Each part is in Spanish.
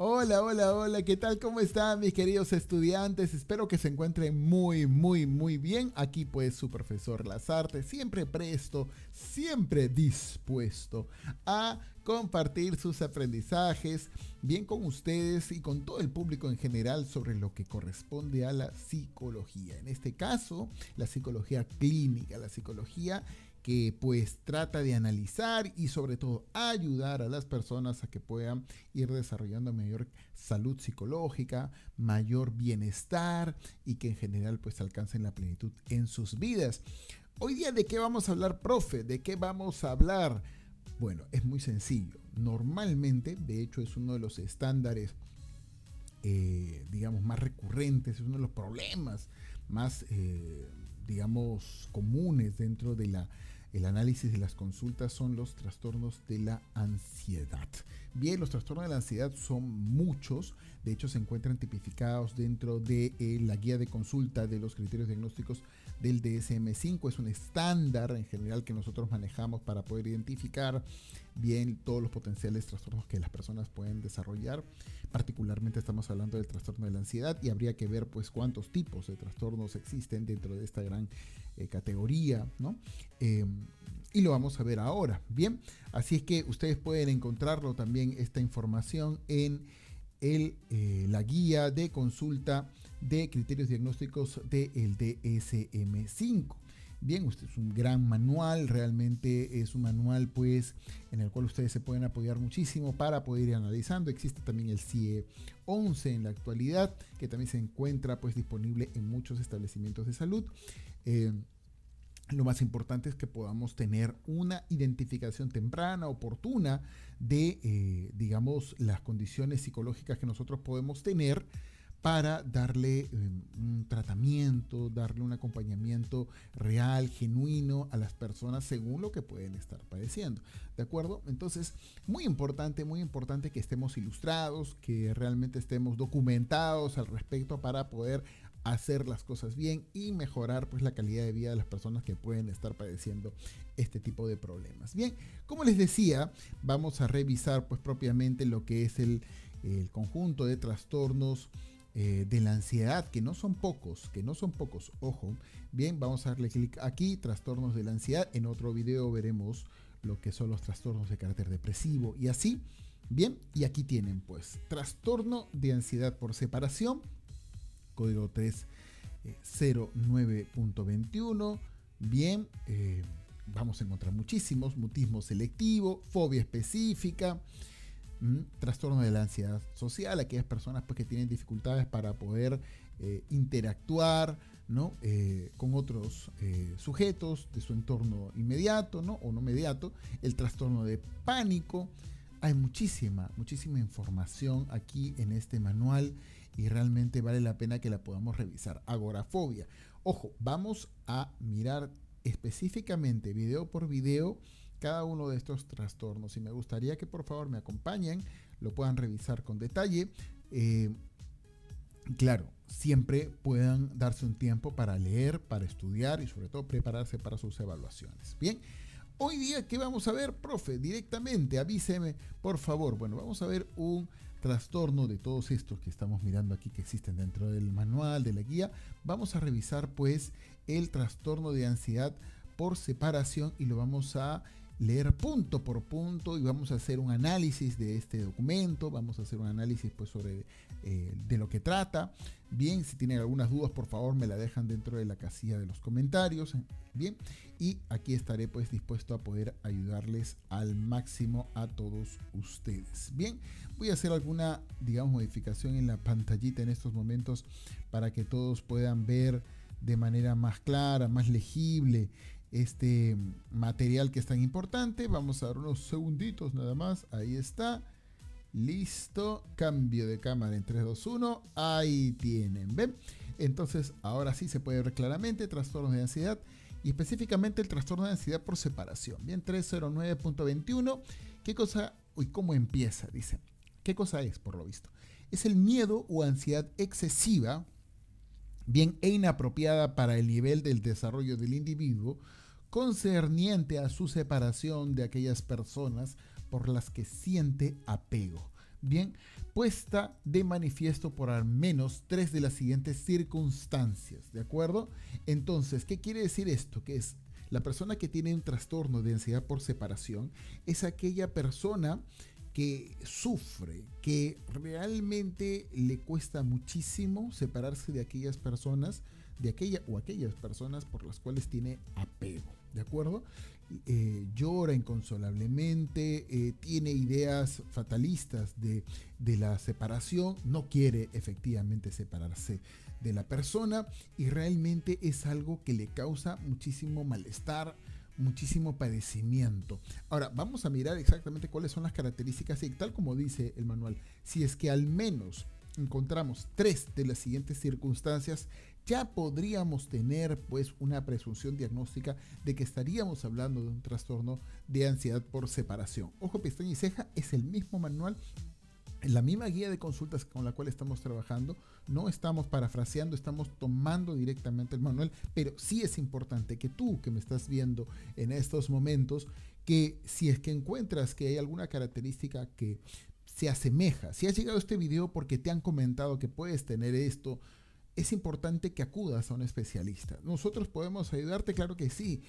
Hola, hola, hola, ¿qué tal? ¿Cómo están mis queridos estudiantes? Espero que se encuentren muy, muy, muy bien. Aquí pues su profesor Lazarte, siempre presto, siempre dispuesto a compartir sus aprendizajes bien con ustedes y con todo el público en general sobre lo que corresponde a la psicología. En este caso, la psicología clínica, la psicología que pues trata de analizar y sobre todo ayudar a las personas a que puedan ir desarrollando mayor salud psicológica, mayor bienestar y que en general pues alcancen la plenitud en sus vidas. Hoy día de qué vamos a hablar, profe, de qué vamos a hablar. Bueno, es muy sencillo. Normalmente, de hecho es uno de los estándares, eh, digamos, más recurrentes, es uno de los problemas más, eh, digamos, comunes dentro de la el análisis de las consultas son los trastornos de la ansiedad. Bien, los trastornos de la ansiedad son muchos, de hecho se encuentran tipificados dentro de eh, la guía de consulta de los criterios diagnósticos del DSM5, es un estándar en general que nosotros manejamos para poder identificar bien todos los potenciales trastornos que las personas pueden desarrollar. Particularmente estamos hablando del trastorno de la ansiedad y habría que ver pues cuántos tipos de trastornos existen dentro de esta gran eh, categoría, ¿no? Em, y lo vamos a ver ahora. Bien, así es que ustedes pueden encontrarlo también esta información en el, eh, la guía de consulta de criterios diagnósticos del DSM5. Bien, usted es un gran manual, realmente es un manual pues en el cual ustedes se pueden apoyar muchísimo para poder ir analizando. Existe también el CIE 11 en la actualidad, que también se encuentra pues disponible en muchos establecimientos de salud. Eh, lo más importante es que podamos tener una identificación temprana, oportuna, de, eh, digamos, las condiciones psicológicas que nosotros podemos tener para darle eh, un tratamiento, darle un acompañamiento real, genuino a las personas según lo que pueden estar padeciendo. ¿De acuerdo? Entonces, muy importante, muy importante que estemos ilustrados, que realmente estemos documentados al respecto para poder hacer las cosas bien y mejorar pues la calidad de vida de las personas que pueden estar padeciendo este tipo de problemas. Bien, como les decía, vamos a revisar pues propiamente lo que es el conjunto de trastornos eh, de la ansiedad, que no son pocos, que no son pocos, ojo. Bien, vamos a darle clic aquí, trastornos de la ansiedad. En otro video veremos lo que son los trastornos de carácter depresivo y así. Bien, y aquí tienen pues trastorno de ansiedad por separación, código 309.21. Eh, Bien, eh, vamos a encontrar muchísimos, mutismo selectivo, fobia específica, trastorno de la ansiedad social, aquellas personas pues, que tienen dificultades para poder eh, interactuar ¿no? Eh, con otros eh, sujetos de su entorno inmediato ¿no? o no inmediato, el trastorno de pánico. Hay muchísima, muchísima información aquí en este manual y realmente vale la pena que la podamos revisar. Agorafobia. Ojo, vamos a mirar específicamente video por video cada uno de estos trastornos y me gustaría que por favor me acompañen, lo puedan revisar con detalle. Eh, claro, siempre puedan darse un tiempo para leer, para estudiar y sobre todo prepararse para sus evaluaciones. Bien, hoy día, ¿qué vamos a ver, profe? Directamente, avíseme, por favor. Bueno, vamos a ver un trastorno de todos estos que estamos mirando aquí que existen dentro del manual, de la guía. Vamos a revisar pues el trastorno de ansiedad por separación y lo vamos a leer punto por punto y vamos a hacer un análisis de este documento, vamos a hacer un análisis pues sobre eh, de lo que trata. Bien, si tienen algunas dudas por favor me la dejan dentro de la casilla de los comentarios. Bien, y aquí estaré pues dispuesto a poder ayudarles al máximo a todos ustedes. Bien, voy a hacer alguna digamos modificación en la pantallita en estos momentos para que todos puedan ver de manera más clara, más legible este material que es tan importante. Vamos a dar unos segunditos nada más. Ahí está. Listo. Cambio de cámara en 3, 2, 1. Ahí tienen. ¿Ven? Entonces, ahora sí se puede ver claramente trastornos de ansiedad y específicamente el trastorno de ansiedad por separación. Bien, 309.21. ¿Qué cosa y cómo empieza? Dice. ¿Qué cosa es, por lo visto? Es el miedo o ansiedad excesiva, bien e inapropiada para el nivel del desarrollo del individuo concerniente a su separación de aquellas personas por las que siente apego. bien, puesta de manifiesto por al menos tres de las siguientes circunstancias, ¿de acuerdo? Entonces, ¿qué quiere decir esto? Que es la persona que tiene un trastorno de ansiedad por separación, es aquella persona que sufre, que realmente le cuesta muchísimo separarse de aquellas personas, de aquella o aquellas personas por las cuales tiene apego, ¿de acuerdo? Eh, llora inconsolablemente, eh, tiene ideas fatalistas de, de, la separación, no quiere efectivamente separarse de la persona y realmente es algo que le causa muchísimo malestar, muchísimo padecimiento. Ahora, vamos a mirar exactamente cuáles son las características y tal como dice el manual, si es que al menos encontramos tres de las siguientes circunstancias, ya podríamos tener pues una presunción diagnóstica de que estaríamos hablando de un trastorno de ansiedad por separación. Ojo, pestaña y ceja es el mismo manual la misma guía de consultas con la cual estamos trabajando, no estamos parafraseando, estamos tomando directamente el manual, pero sí es importante que tú que me estás viendo en estos momentos, que si es que encuentras que hay alguna característica que se asemeja, si has llegado a este video porque te han comentado que puedes tener esto, es importante que acudas a un especialista. Nosotros podemos ayudarte, claro que sí.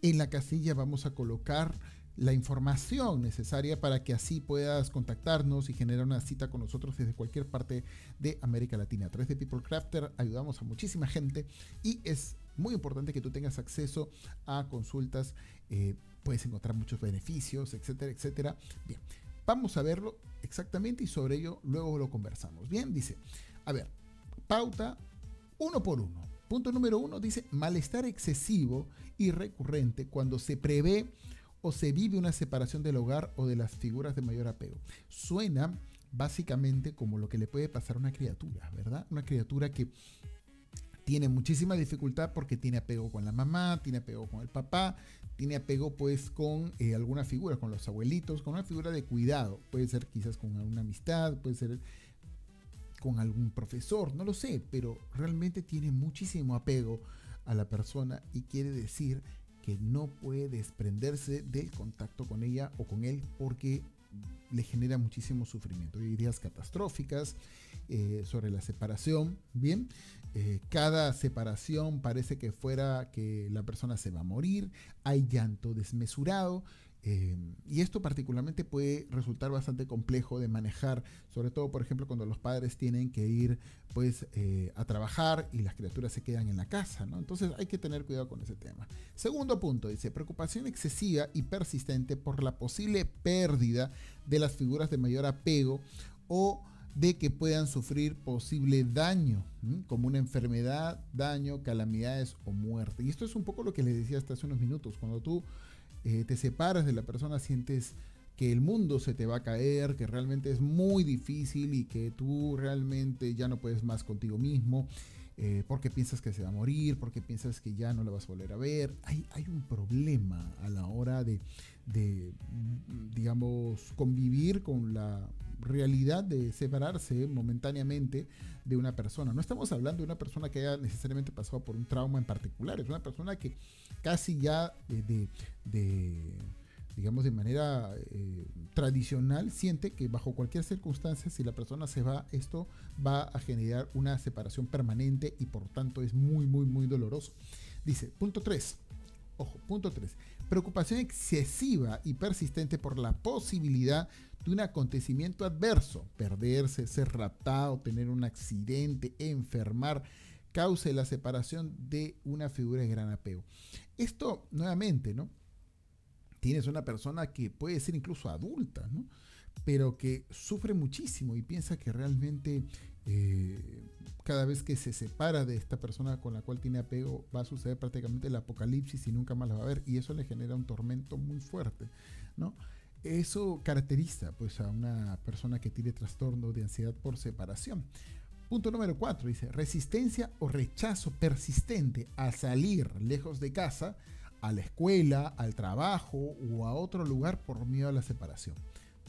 En la casilla vamos a colocar la información necesaria para que así puedas contactarnos y generar una cita con nosotros desde cualquier parte de América Latina. A través de People Crafter ayudamos a muchísima gente y es muy importante que tú tengas acceso a consultas, eh, puedes encontrar muchos beneficios, etcétera, etcétera. Bien, vamos a verlo exactamente y sobre ello luego lo conversamos. Bien, dice, a ver, pauta uno por uno. Punto número uno dice malestar excesivo y recurrente cuando se prevé o se vive una separación del hogar o de las figuras de mayor apego. Suena básicamente como lo que le puede pasar a una criatura, ¿verdad? Una criatura que tiene muchísima dificultad porque tiene apego con la mamá, tiene apego con el papá, tiene apego pues con eh, alguna figura, con los abuelitos, con una figura de cuidado. Puede ser quizás con alguna amistad, puede ser con algún profesor, no lo sé, pero realmente tiene muchísimo apego a la persona y quiere decir que no puede desprenderse del contacto con ella o con él porque le genera muchísimo sufrimiento. Hay ideas catastróficas eh, sobre la separación. Bien, eh, cada separación parece que fuera que la persona se va a morir. Hay llanto desmesurado. Em, y esto particularmente puede resultar bastante complejo de manejar, sobre todo, por ejemplo, cuando los padres tienen que ir pues eh, a trabajar y las criaturas se quedan en la casa, ¿no? Entonces hay que tener cuidado con ese tema. Segundo punto, dice, preocupación excesiva y persistente por la posible pérdida de las figuras de mayor apego o de que puedan sufrir posible daño, como una enfermedad, daño, calamidades o muerte. Y esto es un poco lo que les decía hasta hace unos minutos. Cuando tú eh, te separas de la persona, sientes que el mundo se te va a caer, que realmente es muy difícil y que tú realmente ya no puedes más contigo mismo, eh, porque piensas que se va a morir, porque piensas que ya no la vas a volver a ver. Hay, hay un problema a la hora de, de, digamos, convivir con la realidad de separarse momentáneamente de una persona. No estamos hablando de una persona que haya necesariamente pasado por un trauma en particular, es una persona que casi ya de, digamos, de manera eh, tradicional, siente que bajo cualquier circunstancia, si la persona se va, esto va a generar una separación permanente y por tanto es muy, muy, muy doloroso. Dice, punto 3. Ojo, punto 3. Preocupación excesiva y persistente por la posibilidad de un acontecimiento adverso, perderse, ser raptado, tener un accidente, enfermar, cause la separación de una figura de gran apego. Esto, nuevamente, ¿no? Tienes una persona que puede ser incluso adulta, ¿no? Pero que sufre muchísimo y piensa que realmente eh, cada vez que se separa de esta persona con la cual tiene apego va a suceder prácticamente el apocalipsis y nunca más la va a ver y eso le genera un tormento muy fuerte, ¿no? Eso caracteriza pues a una persona que tiene trastorno de ansiedad por separación. Punto número 4 dice, resistencia o rechazo persistente a salir lejos de casa, a la escuela, al trabajo o a otro lugar por miedo a la separación.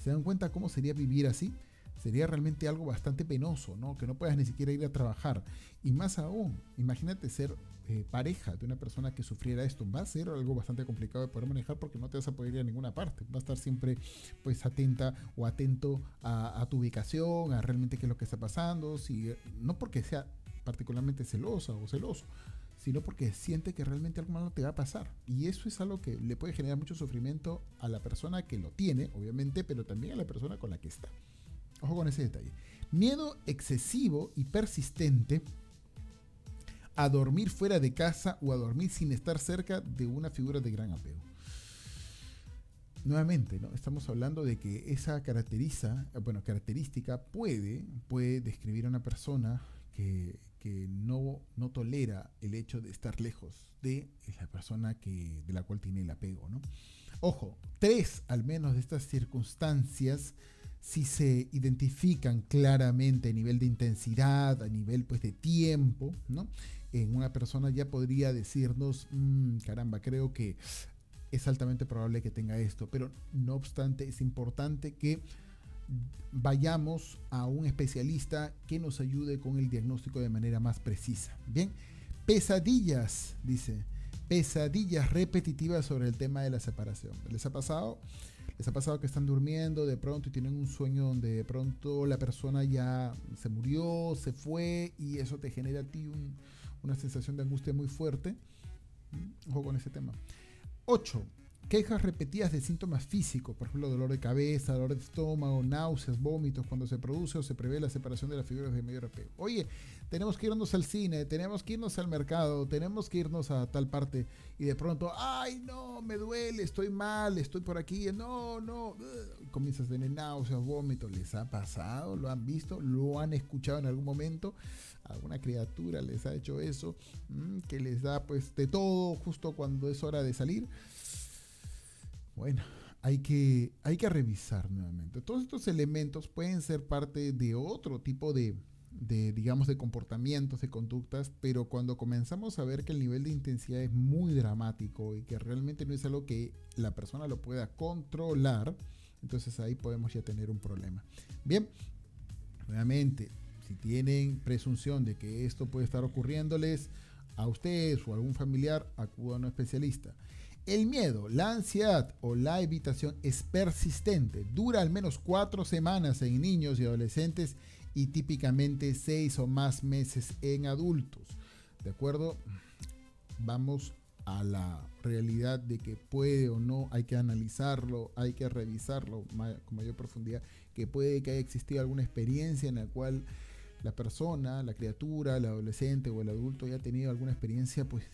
¿Se dan cuenta cómo sería vivir así? Sería realmente algo bastante penoso, ¿no? Que no puedas ni siquiera ir a trabajar. Y más aún, imagínate ser eh, pareja de una persona que sufriera esto, va a ser algo bastante complicado de poder manejar porque no te vas a poder ir a ninguna parte. Va a estar siempre pues atenta o atento a, tu ubicación, a realmente qué es lo que está pasando, si, no porque sea particularmente celosa o celoso, sino porque siente que realmente algo malo te va a pasar. Y eso es algo que le puede generar mucho sufrimiento a la persona que lo tiene, obviamente, pero también a la persona con la que está. Ojo con ese detalle. Miedo excesivo y persistente a dormir fuera de casa o a dormir sin estar cerca de una figura de gran apego. Nuevamente, ¿no? estamos hablando de que esa caracteriza, bueno, característica puede, puede describir a una persona que, no, no, tolera el hecho de estar lejos de la persona que, de la cual tiene el apego. ¿no? Ojo, tres al menos de estas circunstancias si se identifican claramente a nivel de intensidad, a nivel pues de tiempo, ¿no? En una persona ya podría decirnos, mm, caramba, creo que es altamente probable que tenga esto, pero no obstante es importante que vayamos a un especialista que nos ayude con el diagnóstico de manera más precisa. Bien, pesadillas, dice, pesadillas repetitivas sobre el tema de la separación. ¿Les ha pasado? ¿Les ha pasado que están durmiendo de pronto y tienen un sueño donde de pronto la persona ya se murió, se fue y eso te genera a ti una sensación de angustia muy fuerte? ¿Mm? Ojo con ese tema. 8 quejas repetidas de síntomas físicos, por ejemplo, dolor de cabeza, dolor de estómago, náuseas, vómitos, cuando se produce o se prevé la separación de las figuras de mayor apego. Oye, tenemos que irnos al cine, tenemos que irnos al mercado, tenemos que irnos a tal parte y de pronto, ay, no, me duele, estoy mal, estoy por aquí, no, no, comienzas a tener náuseas, vómitos, ¿les ha pasado? ¿Lo han visto? ¿Lo han escuchado en algún momento? alguna criatura les ha hecho eso, mm, que les da pues de todo justo cuando es hora de salir. Bueno, hay que, hay que revisar nuevamente. Todos estos elementos pueden ser parte de otro tipo de, digamos, de comportamientos, de conductas, pero cuando comenzamos a ver que el nivel de intensidad es muy dramático y que realmente no es algo que la persona lo pueda controlar, entonces ahí podemos ya tener un problema. Bien, nuevamente, si tienen presunción de que esto puede estar ocurriéndoles a ustedes o a algún familiar, acudan a un especialista. El miedo, la ansiedad o la evitación es persistente, dura al menos cuatro semanas en niños y adolescentes y típicamente seis o más meses en adultos. ¿De acuerdo? Vamos a la realidad de que puede o no, hay que analizarlo, hay que revisarlo con mayor profundidad, que puede que haya existido alguna experiencia en la cual la persona, la criatura, el adolescente o el adulto haya tenido alguna experiencia pues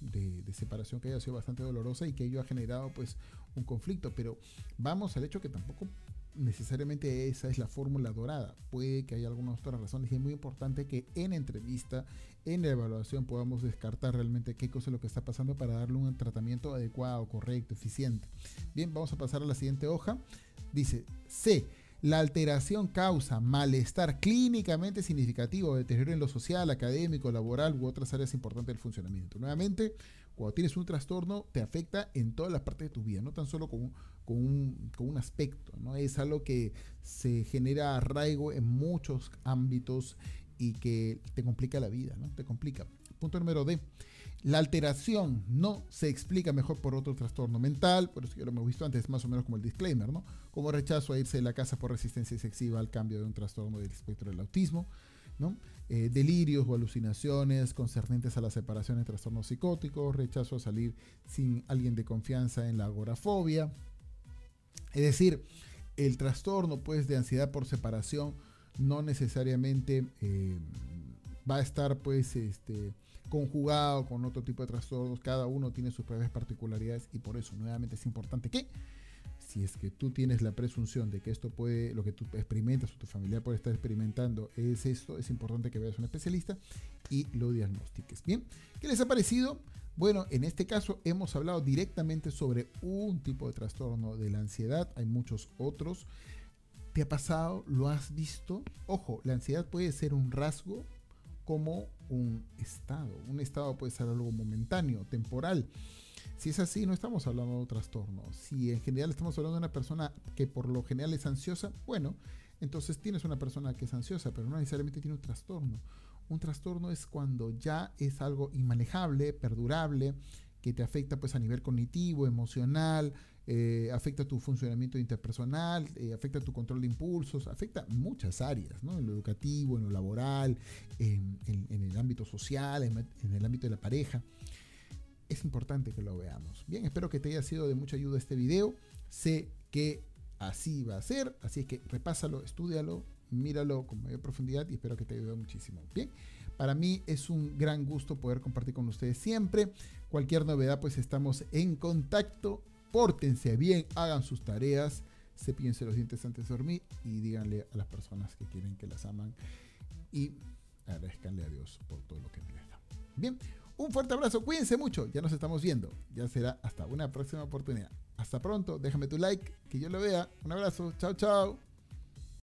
de, separación que haya sido bastante dolorosa y que ello ha generado pues un conflicto. Pero vamos al hecho que tampoco necesariamente esa es la fórmula dorada. Puede que haya algunas otras razones y es muy importante que en entrevista, en la evaluación, podamos descartar realmente qué cosa es lo que está pasando para darle un tratamiento adecuado, correcto, eficiente. Bien, vamos a pasar a la siguiente hoja. Dice C la alteración causa malestar clínicamente significativo deterioro en lo social, académico, laboral u otras áreas importantes del funcionamiento. Nuevamente, cuando tienes un trastorno, te afecta en todas las partes de tu vida, no tan solo con, con, un, con un, aspecto. ¿no? Es algo que se genera arraigo en muchos ámbitos y que te complica la vida, ¿no? Te complica. Punto número D. La alteración no se explica mejor por otro trastorno mental, por eso yo lo hemos visto antes, más o menos como el disclaimer, ¿no? Como rechazo a irse de la casa por resistencia excesiva al cambio de un trastorno del espectro del autismo, ¿no? Eh, delirios o alucinaciones concernientes a la separación de trastornos psicóticos, rechazo a salir sin alguien de confianza en la agorafobia. Es decir, el trastorno pues, de ansiedad por separación no necesariamente eh, va a estar pues, este, conjugado con otro tipo de trastornos, cada uno tiene sus propias particularidades y por eso nuevamente es importante que si es que tú tienes la presunción de que esto puede, lo que tú experimentas o tu familia puede estar experimentando es esto, es importante que veas un especialista y lo diagnostiques. Bien, ¿qué les ha parecido? Bueno, en este caso hemos hablado directamente sobre un tipo de trastorno de la ansiedad, hay muchos otros. ¿Te ha pasado? ¿Lo has visto? Ojo, la ansiedad puede ser un rasgo como un estado. Un estado puede ser algo momentáneo, temporal. Si es así, no estamos hablando de un trastorno. Si en general estamos hablando de una persona que por lo general es ansiosa, bueno, entonces tienes una persona que es ansiosa, pero no necesariamente tiene un trastorno. Un trastorno es cuando ya es algo inmanejable, perdurable, que te afecta pues a nivel cognitivo, emocional, eh, afecta tu funcionamiento interpersonal, eh, afecta tu control de impulsos, afecta muchas áreas, ¿no? En lo educativo, en lo laboral, en, el ámbito social, en, el ámbito de la pareja. Es importante que lo veamos. Bien, espero que te haya sido de mucha ayuda este video. Sé que así va a ser, así es que repásalo, estudialo, míralo con mayor profundidad y espero que te ayude muchísimo. Bien, para mí es un gran gusto poder compartir con ustedes siempre. Cualquier novedad, pues estamos en contacto. Pórtense bien, hagan sus tareas, cepillense los dientes antes de dormir y díganle a las personas que quieren que las aman y agradezcanle a Dios por todo lo que les da. Bien, un fuerte abrazo, cuídense mucho, ya nos estamos viendo. Ya será hasta una próxima oportunidad. Hasta pronto, déjame tu like, que yo lo vea. Un abrazo, chao, chao.